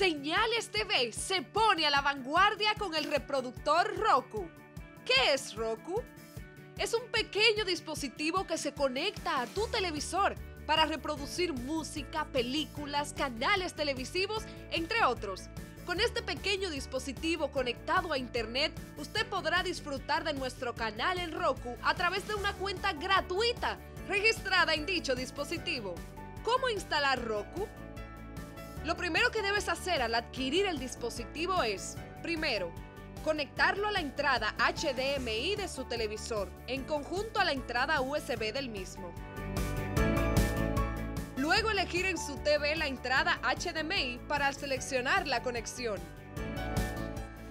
Señales TV se pone a la vanguardia con el reproductor Roku. ¿Qué es Roku? Es un pequeño dispositivo que se conecta a tu televisor para reproducir música, películas, canales televisivos, entre otros. Con este pequeño dispositivo conectado a Internet, usted podrá disfrutar de nuestro canal en Roku a través de una cuenta gratuita registrada en dicho dispositivo. ¿Cómo instalar Roku? Lo primero que debes hacer al adquirir el dispositivo es, primero, conectarlo a la entrada HDMI de su televisor, en conjunto a la entrada USB del mismo. Luego elegir en su TV la entrada HDMI para seleccionar la conexión.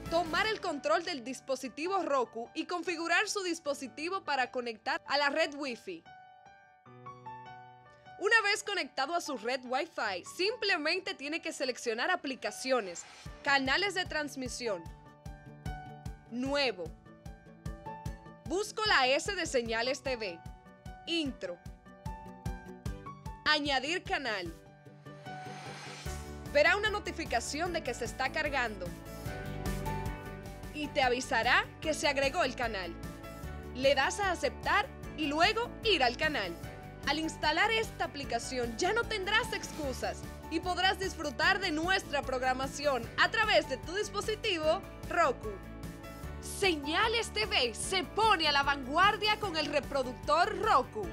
Tomar el control del dispositivo Roku y configurar su dispositivo para conectar a la red Wi-Fi. Una vez conectado a su red Wi-Fi, simplemente tiene que seleccionar aplicaciones, canales de transmisión. Nuevo. Busco la S de señales TV. Intro. Añadir canal. Verá una notificación de que se está cargando y te avisará que se agregó el canal. Le das a aceptar y luego ir al canal. Al instalar esta aplicación ya no tendrás excusas y podrás disfrutar de nuestra programación a través de tu dispositivo Roku. Señales TV se pone a la vanguardia con el reproductor Roku.